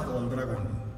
matado al dragón.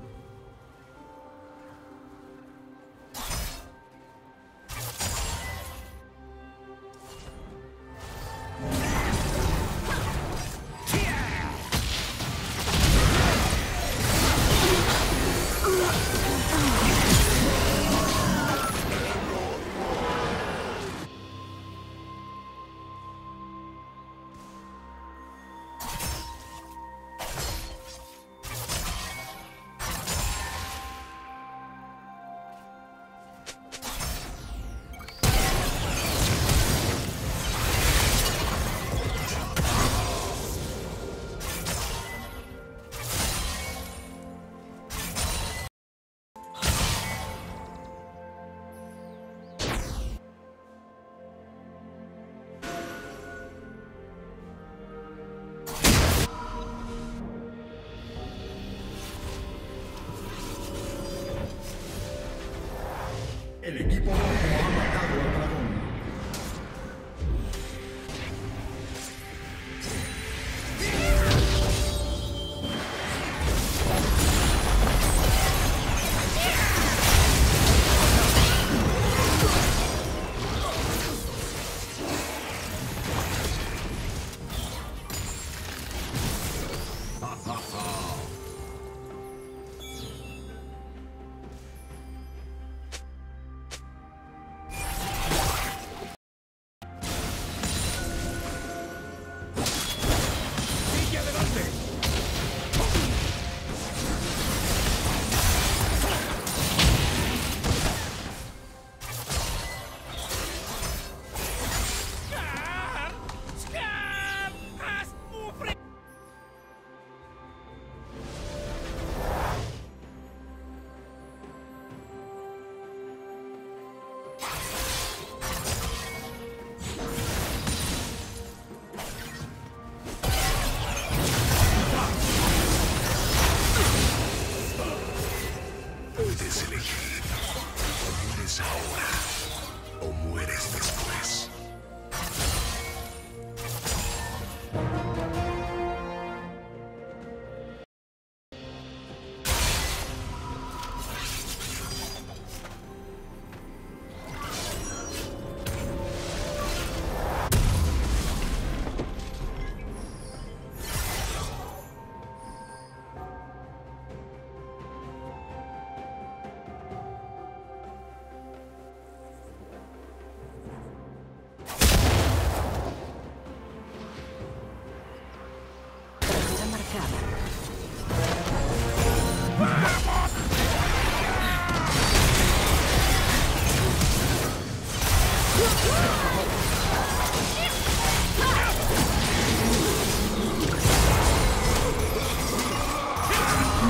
El equipo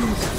Nunca